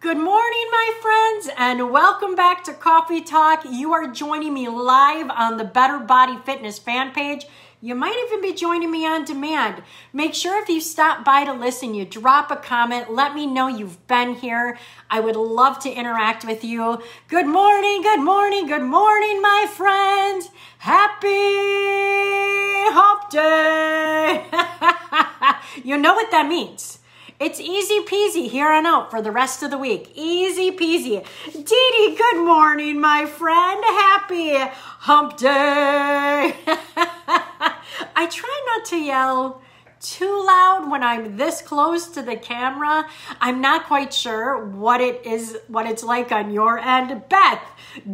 Good morning, my friends, and welcome back to Coffee Talk. You are joining me live on the Better Body Fitness fan page. You might even be joining me on demand. Make sure if you stop by to listen, you drop a comment. Let me know you've been here. I would love to interact with you. Good morning, good morning, good morning, my friends. Happy Hump Day. you know what that means. It's easy peasy here on out for the rest of the week. Easy peasy. Dee Dee, good morning, my friend. Happy hump day. I try not to yell too loud when I'm this close to the camera. I'm not quite sure what it is, what it's like on your end. Beth,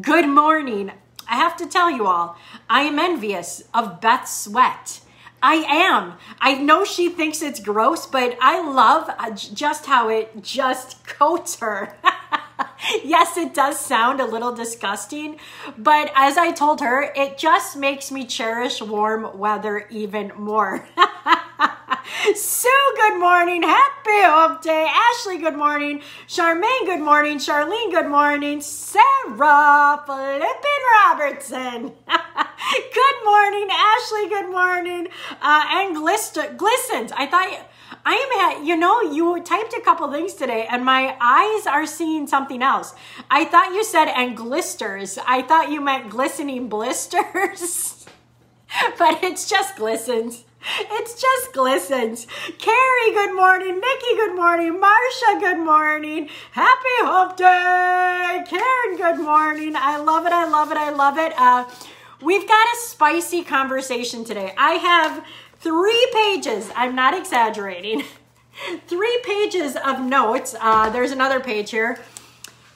good morning. I have to tell you all, I am envious of Beth's sweat. I am. I know she thinks it's gross, but I love uh, just how it just coats her. yes, it does sound a little disgusting, but as I told her, it just makes me cherish warm weather even more. Sue, good morning. Happy hump day. Ashley, good morning. Charmaine, good morning. Charlene, good morning. Sarah Flippin Robertson. good morning. Ashley, good morning. Uh, and glist- glistens. I thought I am at, you know, you typed a couple things today and my eyes are seeing something else. I thought you said and glisters. I thought you meant glistening blisters. but it's just glistens. It's just glistens. Carrie, good morning. Nikki, good morning. Marsha, good morning. Happy hump day. Karen, good morning. I love it. I love it. I love it. Uh, we've got a spicy conversation today. I have three pages. I'm not exaggerating. three pages of notes. Uh, there's another page here.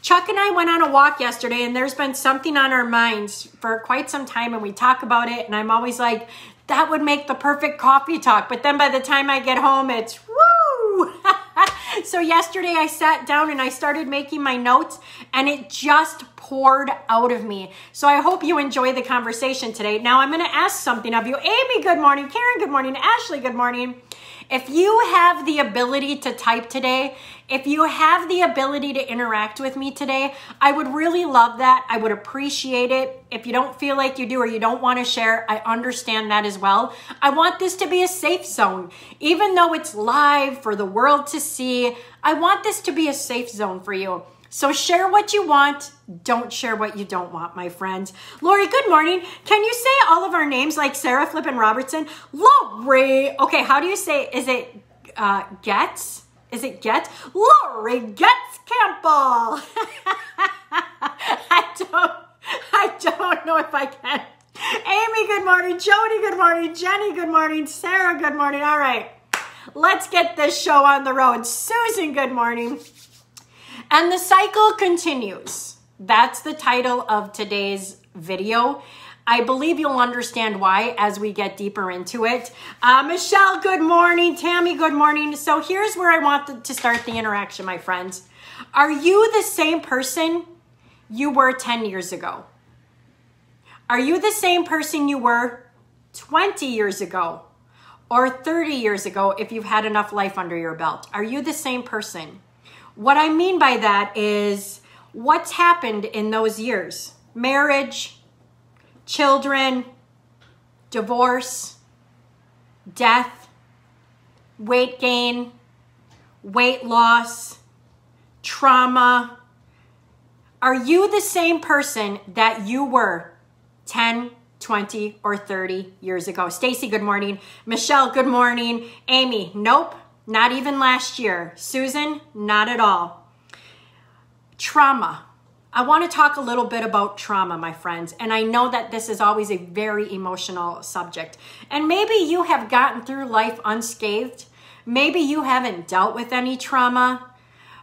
Chuck and I went on a walk yesterday, and there's been something on our minds for quite some time, and we talk about it. And I'm always like, that would make the perfect coffee talk. But then by the time I get home, it's woo. so yesterday I sat down and I started making my notes and it just poured out of me. So I hope you enjoy the conversation today. Now I'm going to ask something of you. Amy, good morning. Karen, good morning. Ashley, good morning. If you have the ability to type today, if you have the ability to interact with me today, I would really love that. I would appreciate it. If you don't feel like you do or you don't want to share, I understand that as well. I want this to be a safe zone. Even though it's live for the world to see, I want this to be a safe zone for you. So share what you want. Don't share what you don't want, my friends. Lori, good morning. Can you say all of our names like Sarah Flippin Robertson? Lori. Okay, how do you say, is it uh, Getz? Is it Get? Lori Getz Campbell. I don't, I don't know if I can. Amy, good morning. Jody, good morning. Jenny, good morning. Sarah, good morning. All right, let's get this show on the road. Susan, good morning. And the cycle continues. That's the title of today's video. I believe you'll understand why as we get deeper into it. Uh, Michelle, good morning. Tammy, good morning. So here's where I want to start the interaction, my friends. Are you the same person you were 10 years ago? Are you the same person you were 20 years ago or 30 years ago if you've had enough life under your belt? Are you the same person? What I mean by that is what's happened in those years marriage, children, divorce, death, weight gain, weight loss, trauma. Are you the same person that you were 10, 20, or 30 years ago? Stacy, good morning. Michelle, good morning. Amy, nope. Not even last year. Susan, not at all. Trauma. I want to talk a little bit about trauma, my friends. And I know that this is always a very emotional subject. And maybe you have gotten through life unscathed. Maybe you haven't dealt with any trauma.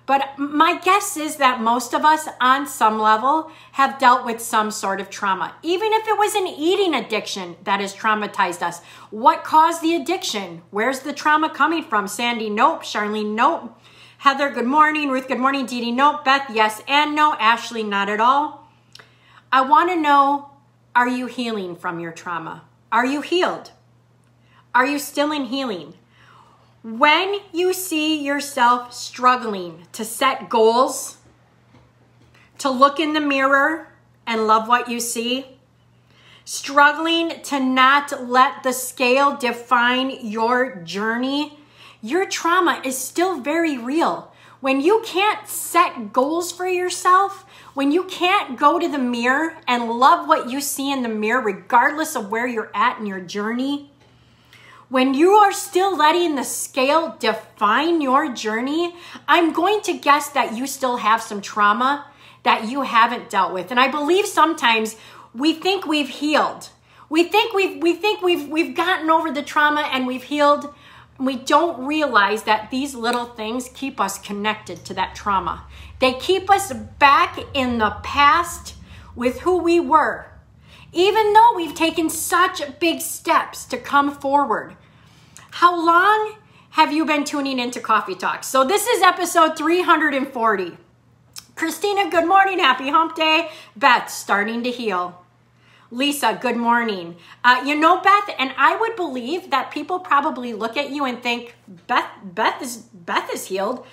But my guess is that most of us, on some level, have dealt with some sort of trauma. Even if it was an eating addiction that has traumatized us. What caused the addiction? Where's the trauma coming from? Sandy, nope. Charlene, nope. Heather, good morning. Ruth, good morning. Dee Dee, nope. Beth, yes and no. Ashley, not at all. I want to know are you healing from your trauma? Are you healed? Are you still in healing? When you see yourself struggling to set goals to look in the mirror and love what you see? Struggling to not let the scale define your journey? Your trauma is still very real. When you can't set goals for yourself, when you can't go to the mirror and love what you see in the mirror, regardless of where you're at in your journey, when you are still letting the scale define your journey, I'm going to guess that you still have some trauma that you haven't dealt with. And I believe sometimes we think we've healed. We think we've we think we've we've gotten over the trauma and we've healed. We don't realize that these little things keep us connected to that trauma. They keep us back in the past with who we were even though we've taken such big steps to come forward. How long have you been tuning into Coffee Talks? So, this is episode 340. Christina, good morning. Happy hump day. Beth, starting to heal. Lisa, good morning. Uh, you know, Beth, and I would believe that people probably look at you and think, Beth, Beth is Beth is healed.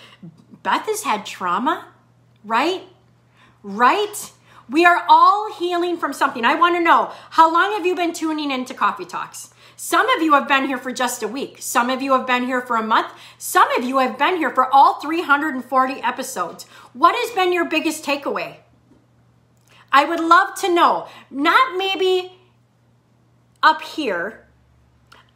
Beth has had trauma, right? Right? We are all healing from something. I want to know how long have you been tuning into Coffee Talks? Some of you have been here for just a week. Some of you have been here for a month. Some of you have been here for all 340 episodes. What has been your biggest takeaway? I would love to know, not maybe up here,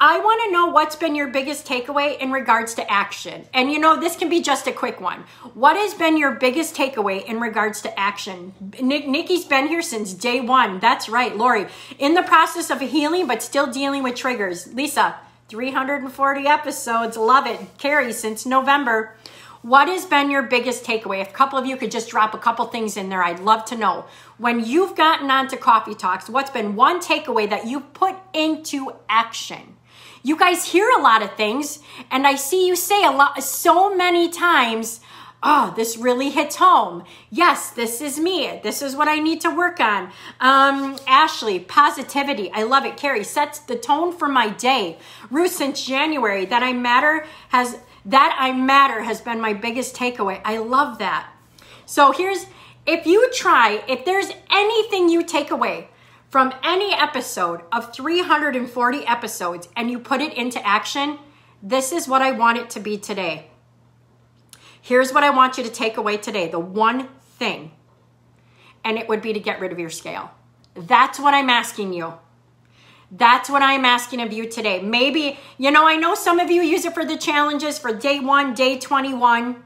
I want to know what's been your biggest takeaway in regards to action. And you know, this can be just a quick one. What has been your biggest takeaway in regards to action? Nick, Nikki's been here since day one. That's right, Lori. In the process of healing, but still dealing with triggers. Lisa, 340 episodes. Love it. Carrie, since November. What has been your biggest takeaway? If a couple of you could just drop a couple things in there, I'd love to know. When you've gotten onto Coffee Talks, what's been one takeaway that you put into action? You guys hear a lot of things, and I see you say a lot, so many times, oh, this really hits home. Yes, this is me. This is what I need to work on. Um, Ashley, positivity. I love it. Carrie sets the tone for my day. Ruth, since January, that I matter has that I matter has been my biggest takeaway. I love that. So here's if you try, if there's anything you take away from any episode of 340 episodes and you put it into action, this is what I want it to be today. Here's what I want you to take away today the one thing, and it would be to get rid of your scale. That's what I'm asking you. That's what I'm asking of you today. Maybe, you know, I know some of you use it for the challenges for day one, day 21.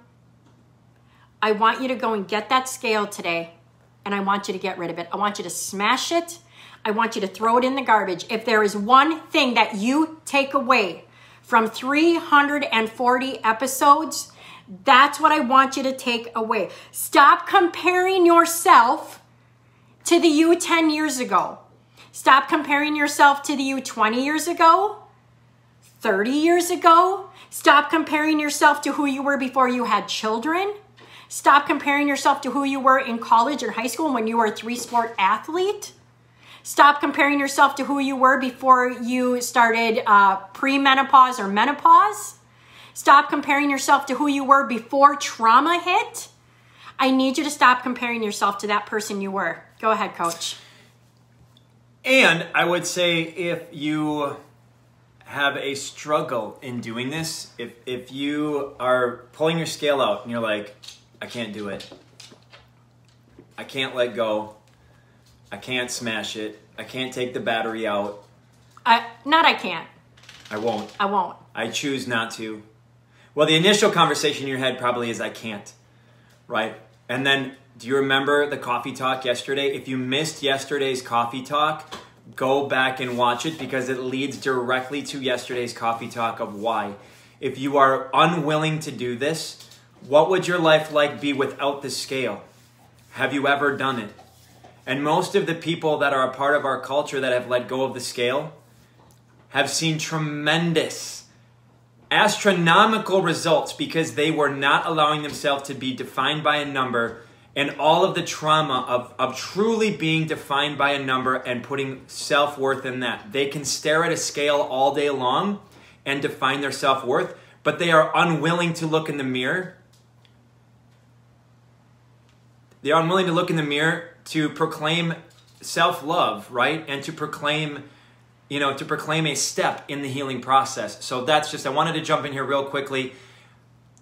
I want you to go and get that scale today, and I want you to get rid of it. I want you to smash it I want you to throw it in the garbage. If there is one thing that you take away from 340 episodes, that's what I want you to take away. Stop comparing yourself to the you 10 years ago. Stop comparing yourself to the you 20 years ago, 30 years ago. Stop comparing yourself to who you were before you had children. Stop comparing yourself to who you were in college or high school when you were a three sport athlete. Stop comparing yourself to who you were before you started uh, premenopause or menopause. Stop comparing yourself to who you were before trauma hit. I need you to stop comparing yourself to that person you were. Go ahead, coach. And I would say if you have a struggle in doing this, if if you are pulling your scale out and you're like, I can't do it. I can't let go. I can't smash it. I can't take the battery out. I not I can't. I won't. I won't. I choose not to. Well, the initial conversation in your head probably is I can't. Right? And then do you remember the coffee talk yesterday? If you missed yesterday's coffee talk, go back and watch it because it leads directly to yesterday's coffee talk of why. If you are unwilling to do this, what would your life like be without the scale? Have you ever done it? And most of the people that are a part of our culture that have let go of the scale have seen tremendous, astronomical results because they were not allowing themselves to be defined by a number and all of the trauma of, of truly being defined by a number and putting self worth in that. They can stare at a scale all day long and define their self worth, but they are unwilling to look in the mirror They're unwilling to look in the mirror to proclaim self love, right? And to proclaim, you know, to proclaim a step in the healing process. So that's just, I wanted to jump in here real quickly.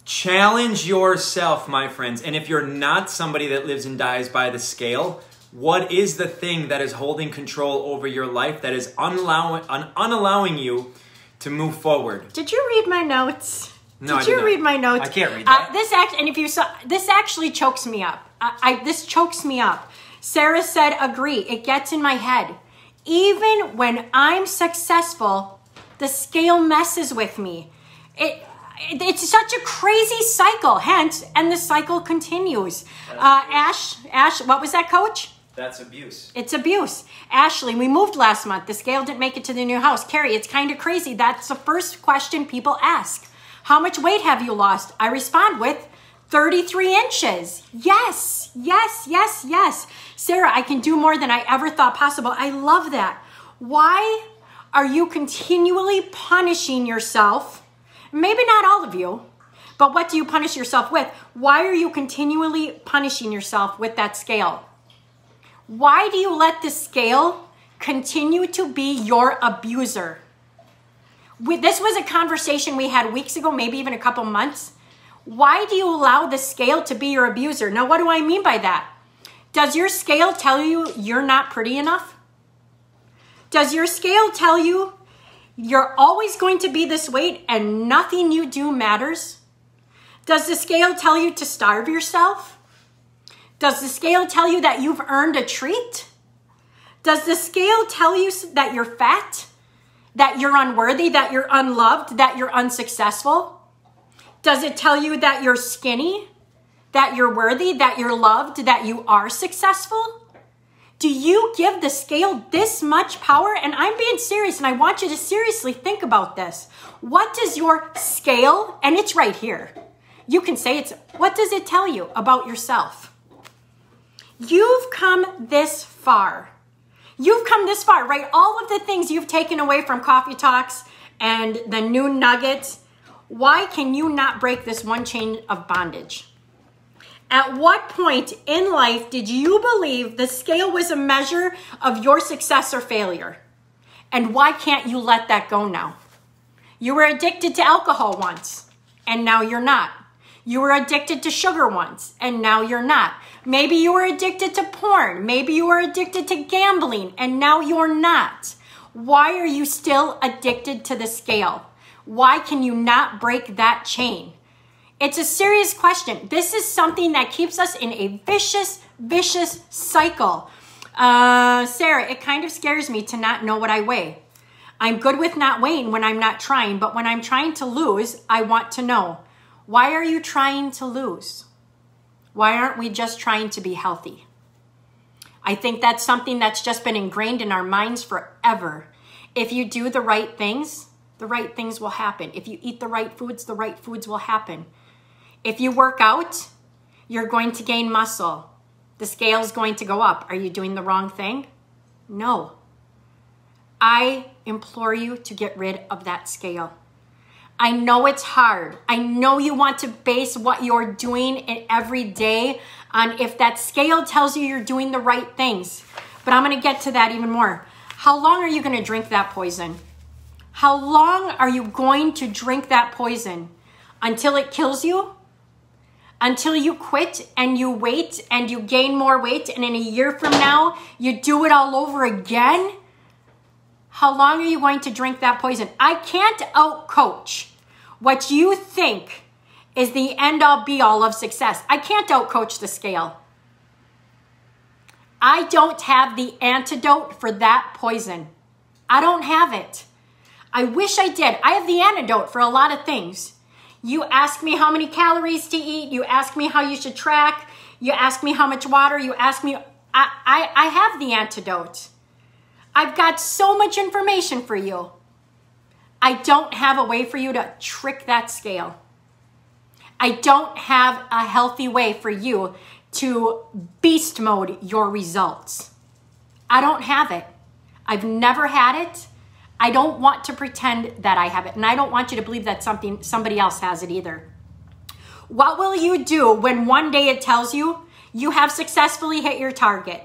Challenge yourself, my friends. And if you're not somebody that lives and dies by the scale, what is the thing that is holding control over your life that is unallowing, un- unallowing you to move forward? Did you read my notes? No, did you not. read my notes? I can't read Uh, that. this act, and if you saw, this actually chokes me up. I, I this chokes me up. Sarah said, "Agree." It gets in my head. Even when I'm successful, the scale messes with me. It, it it's such a crazy cycle. Hence, and the cycle continues. Uh, Ash, Ash, what was that, Coach? That's abuse. It's abuse. Ashley, we moved last month. The scale didn't make it to the new house. Carrie, it's kind of crazy. That's the first question people ask. How much weight have you lost? I respond with 33 inches. Yes, yes, yes, yes. Sarah, I can do more than I ever thought possible. I love that. Why are you continually punishing yourself? Maybe not all of you, but what do you punish yourself with? Why are you continually punishing yourself with that scale? Why do you let the scale continue to be your abuser? We, this was a conversation we had weeks ago, maybe even a couple months. Why do you allow the scale to be your abuser? Now, what do I mean by that? Does your scale tell you you're not pretty enough? Does your scale tell you you're always going to be this weight and nothing you do matters? Does the scale tell you to starve yourself? Does the scale tell you that you've earned a treat? Does the scale tell you that you're fat? That you're unworthy? That you're unloved? That you're unsuccessful? Does it tell you that you're skinny? That you're worthy? That you're loved? That you are successful? Do you give the scale this much power? And I'm being serious and I want you to seriously think about this. What does your scale, and it's right here, you can say it's, what does it tell you about yourself? You've come this far. You've come this far, right? All of the things you've taken away from Coffee Talks and the new nuggets. Why can you not break this one chain of bondage? At what point in life did you believe the scale was a measure of your success or failure? And why can't you let that go now? You were addicted to alcohol once, and now you're not. You were addicted to sugar once, and now you're not. Maybe you were addicted to porn. Maybe you were addicted to gambling, and now you're not. Why are you still addicted to the scale? Why can you not break that chain? It's a serious question. This is something that keeps us in a vicious, vicious cycle. Uh, Sarah, it kind of scares me to not know what I weigh. I'm good with not weighing when I'm not trying, but when I'm trying to lose, I want to know. Why are you trying to lose? Why aren't we just trying to be healthy? I think that's something that's just been ingrained in our minds forever. If you do the right things, the right things will happen. If you eat the right foods, the right foods will happen. If you work out, you're going to gain muscle. The scale's going to go up. Are you doing the wrong thing? No. I implore you to get rid of that scale. I know it's hard. I know you want to base what you're doing in every day on if that scale tells you you're doing the right things. But I'm going to get to that even more. How long are you going to drink that poison? How long are you going to drink that poison? Until it kills you? Until you quit and you wait and you gain more weight and in a year from now you do it all over again? How long are you going to drink that poison? I can't out coach what you think is the end all be all of success. I can't out coach the scale. I don't have the antidote for that poison. I don't have it. I wish I did. I have the antidote for a lot of things. You ask me how many calories to eat, you ask me how you should track, you ask me how much water, you ask me. I, I, I have the antidote. I've got so much information for you. I don't have a way for you to trick that scale. I don't have a healthy way for you to beast mode your results. I don't have it. I've never had it. I don't want to pretend that I have it, and I don't want you to believe that something somebody else has it either. What will you do when one day it tells you You have successfully hit your target.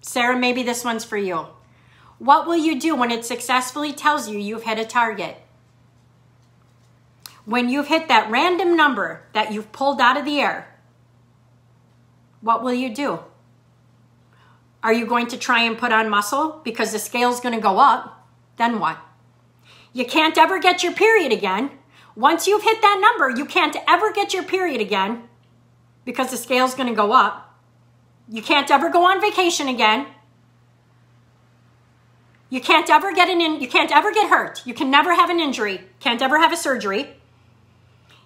Sarah, maybe this one's for you. What will you do when it successfully tells you you've hit a target? When you've hit that random number that you've pulled out of the air, what will you do? Are you going to try and put on muscle because the scale's going to go up? Then what? You can't ever get your period again. Once you've hit that number, you can't ever get your period again because the scale's going to go up. You can't ever go on vacation again. You can't ever get an in, you can't ever get hurt. You can never have an injury. Can't ever have a surgery.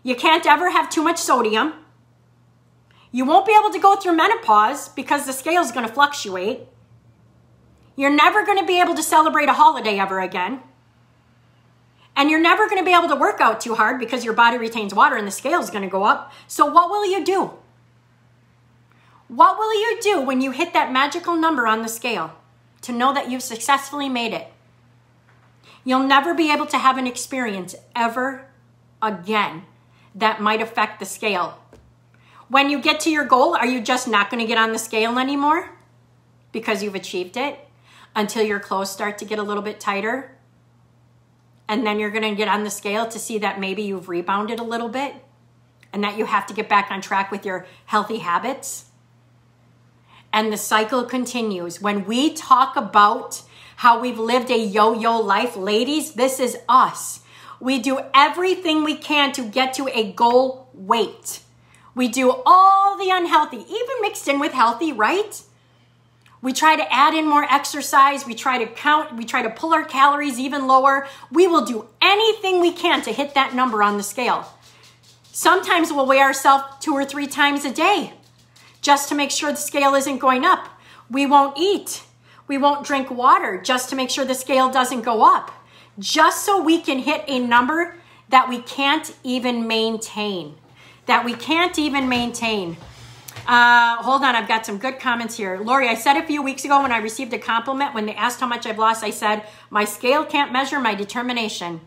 You can't ever have too much sodium. You won't be able to go through menopause because the scale is going to fluctuate. You're never going to be able to celebrate a holiday ever again. And you're never going to be able to work out too hard because your body retains water and the scale is going to go up. So, what will you do? What will you do when you hit that magical number on the scale to know that you've successfully made it? You'll never be able to have an experience ever again that might affect the scale when you get to your goal, are you just not going to get on the scale anymore because you've achieved it until your clothes start to get a little bit tighter? And then you're going to get on the scale to see that maybe you've rebounded a little bit and that you have to get back on track with your healthy habits. And the cycle continues. When we talk about how we've lived a yo yo life, ladies, this is us. We do everything we can to get to a goal weight. We do all the unhealthy, even mixed in with healthy, right? We try to add in more exercise. We try to count, we try to pull our calories even lower. We will do anything we can to hit that number on the scale. Sometimes we'll weigh ourselves two or three times a day just to make sure the scale isn't going up. We won't eat. We won't drink water just to make sure the scale doesn't go up, just so we can hit a number that we can't even maintain that we can't even maintain. Uh, hold on, I've got some good comments here. Lori, I said a few weeks ago when I received a compliment, when they asked how much I've lost, I said, my scale can't measure my determination.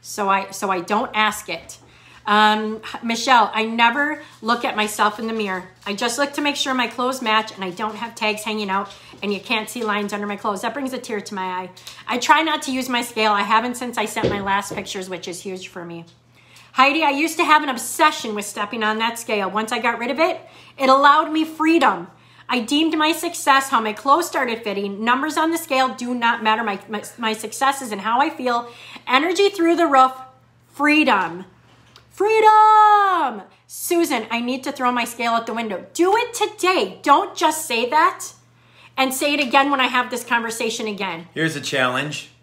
So I, so I don't ask it. Um, Michelle, I never look at myself in the mirror. I just look to make sure my clothes match and I don't have tags hanging out and you can't see lines under my clothes. That brings a tear to my eye. I try not to use my scale. I haven't since I sent my last pictures, which is huge for me. Heidi, I used to have an obsession with stepping on that scale. Once I got rid of it, it allowed me freedom. I deemed my success how my clothes started fitting. Numbers on the scale do not matter. My, my, my success is in how I feel. Energy through the roof. Freedom. Freedom. Susan, I need to throw my scale out the window. Do it today. Don't just say that and say it again when I have this conversation again. Here's a challenge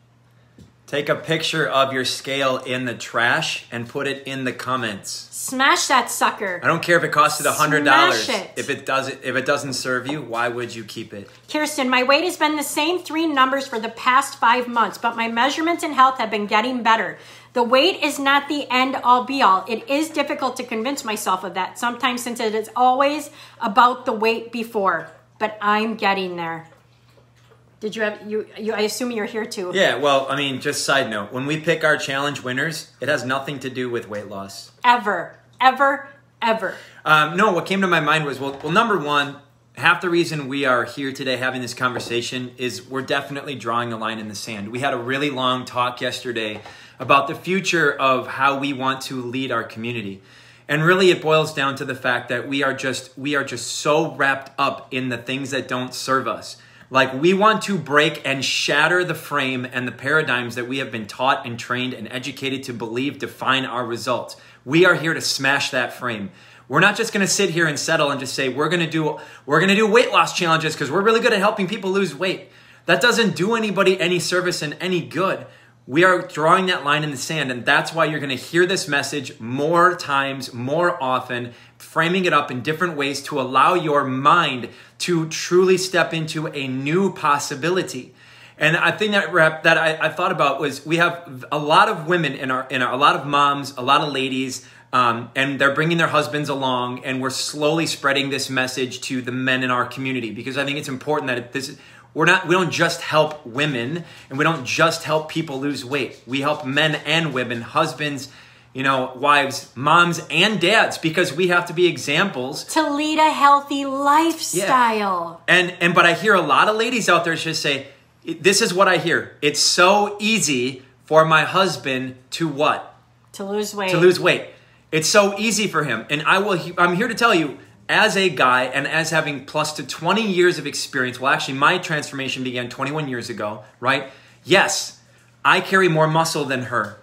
Take a picture of your scale in the trash and put it in the comments. Smash that sucker. I don't care if it costed a hundred dollars. If it doesn't if it doesn't serve you, why would you keep it? Kirsten, my weight has been the same three numbers for the past five months, but my measurements and health have been getting better. The weight is not the end all be all. It is difficult to convince myself of that sometimes since it is always about the weight before, but I'm getting there. Did you have you, you? I assume you're here too. Yeah. Well, I mean, just side note: when we pick our challenge winners, it has nothing to do with weight loss. Ever, ever, ever. Um, no. What came to my mind was well, well, number one, half the reason we are here today having this conversation is we're definitely drawing a line in the sand. We had a really long talk yesterday about the future of how we want to lead our community. And really it boils down to the fact that we are just we are just so wrapped up in the things that don't serve us like we want to break and shatter the frame and the paradigms that we have been taught and trained and educated to believe define our results. We are here to smash that frame. We're not just going to sit here and settle and just say we're going to do we're going to do weight loss challenges because we're really good at helping people lose weight. That doesn't do anybody any service and any good. We are drawing that line in the sand, and that's why you're going to hear this message more times, more often, framing it up in different ways to allow your mind to truly step into a new possibility. And I think that rep that I, I, thought about was we have a lot of women in our in our, a lot of moms, a lot of ladies, um, and they're bringing their husbands along, and we're slowly spreading this message to the men in our community because I think it's important that this we're not we don't just help women and we don't just help people lose weight. We help men and women, husbands you know, wives, moms, and dads, because we have to be examples. To lead a healthy lifestyle. Yeah. And and but I hear a lot of ladies out there just say, this is what I hear. It's so easy for my husband to what? To lose weight. To lose weight. It's so easy for him. And I will I'm here to tell you as a guy and as having plus to 20 years of experience, well actually my transformation began 21 years ago, right? Yes, I carry more muscle than her.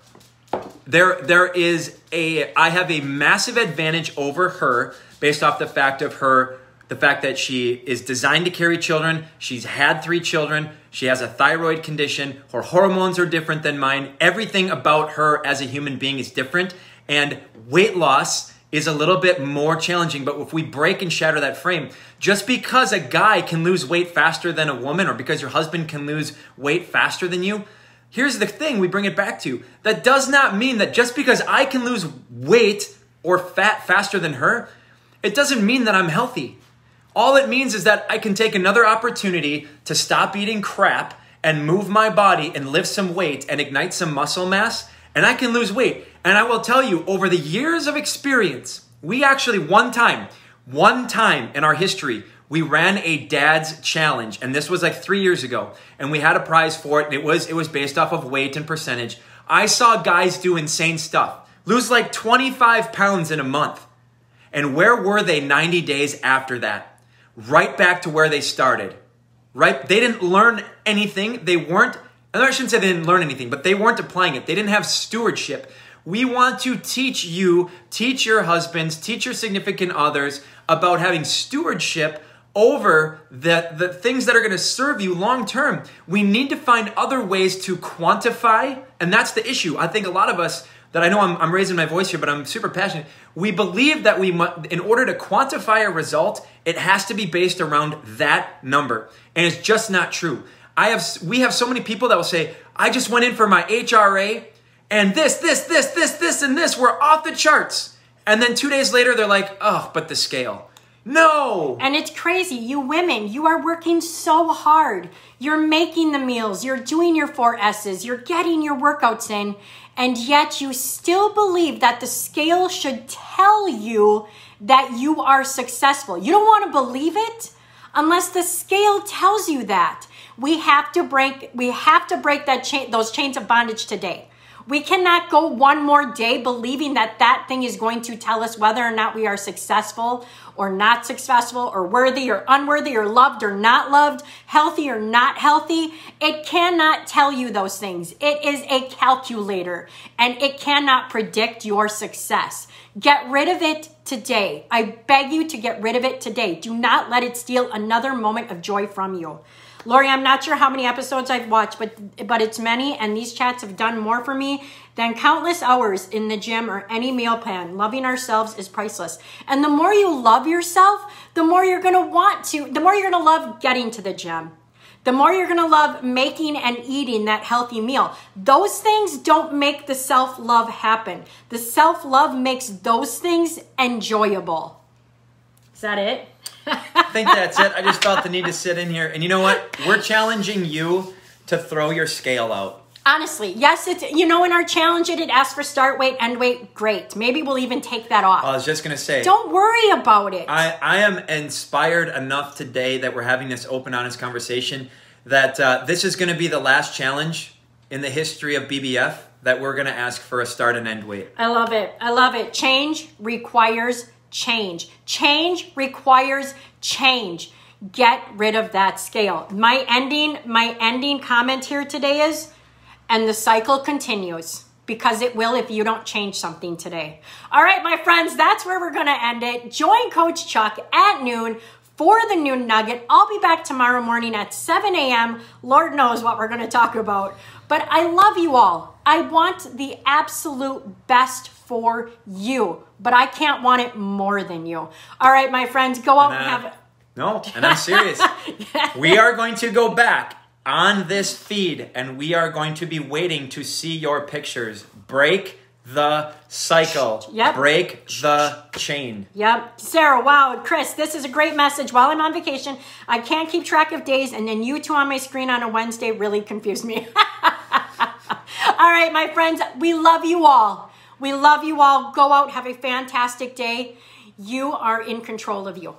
There there is a I have a massive advantage over her based off the fact of her the fact that she is designed to carry children, she's had 3 children, she has a thyroid condition, her hormones are different than mine. Everything about her as a human being is different and weight loss is a little bit more challenging. But if we break and shatter that frame, just because a guy can lose weight faster than a woman, or because your husband can lose weight faster than you, here's the thing we bring it back to. That does not mean that just because I can lose weight or fat faster than her, it doesn't mean that I'm healthy. All it means is that I can take another opportunity to stop eating crap and move my body and lift some weight and ignite some muscle mass, and I can lose weight. And I will tell you, over the years of experience, we actually one time, one time in our history, we ran a dad's challenge, and this was like three years ago, and we had a prize for it, and it was it was based off of weight and percentage. I saw guys do insane stuff, lose like 25 pounds in a month. And where were they 90 days after that? Right back to where they started. Right? They didn't learn anything. They weren't, I shouldn't say they didn't learn anything, but they weren't applying it. They didn't have stewardship. We want to teach you, teach your husbands, teach your significant others about having stewardship over the, the things that are going to serve you long term. We need to find other ways to quantify, and that's the issue. I think a lot of us that I know I'm, I'm raising my voice here, but I'm super passionate. We believe that we, mu- in order to quantify a result, it has to be based around that number, and it's just not true. I have, we have so many people that will say, "I just went in for my HRA, and this, this, this, this, this, and this were off the charts," and then two days later they're like, "Oh, but the scale." No. And it's crazy. You women, you are working so hard. You're making the meals, you're doing your four S's, you're getting your workouts in, and yet you still believe that the scale should tell you that you are successful. You don't want to believe it unless the scale tells you that. We have to break we have to break that chain those chains of bondage today. We cannot go one more day believing that that thing is going to tell us whether or not we are successful or not successful or worthy or unworthy or loved or not loved, healthy or not healthy. It cannot tell you those things. It is a calculator and it cannot predict your success. Get rid of it today. I beg you to get rid of it today. Do not let it steal another moment of joy from you. Lori, I'm not sure how many episodes I've watched, but but it's many, and these chats have done more for me than countless hours in the gym or any meal plan. Loving ourselves is priceless. And the more you love yourself, the more you're gonna want to, the more you're gonna love getting to the gym. The more you're gonna love making and eating that healthy meal. Those things don't make the self love happen. The self love makes those things enjoyable. Is that it? I think that's it. I just felt the need to sit in here. And you know what? We're challenging you to throw your scale out. Honestly, yes, it's you know in our challenge it, it asks for start weight, end weight, great. Maybe we'll even take that off. I was just gonna say Don't worry about it. I, I am inspired enough today that we're having this open, honest conversation that uh, this is going to be the last challenge in the history of BBF that we're going to ask for a start and end weight. I love it. I love it. Change requires change. Change requires change. Get rid of that scale. My ending my ending comment here today is and the cycle continues because it will if you don't change something today. All right, my friends, that's where we're going to end it. Join Coach Chuck at noon for the noon nugget. I'll be back tomorrow morning at 7 a.m. Lord knows what we're going to talk about. But I love you all. I want the absolute best for you, but I can't want it more than you. All right, my friends, go out and, uh, and have. No, and I'm serious. we are going to go back on this feed and we are going to be waiting to see your pictures. Break the cycle. Yep. Break the chain. Yep. Sarah, wow, Chris, this is a great message. While I'm on vacation, I can't keep track of days, and then you two on my screen on a Wednesday really confused me. all right, my friends, we love you all. We love you all. Go out, have a fantastic day. You are in control of you.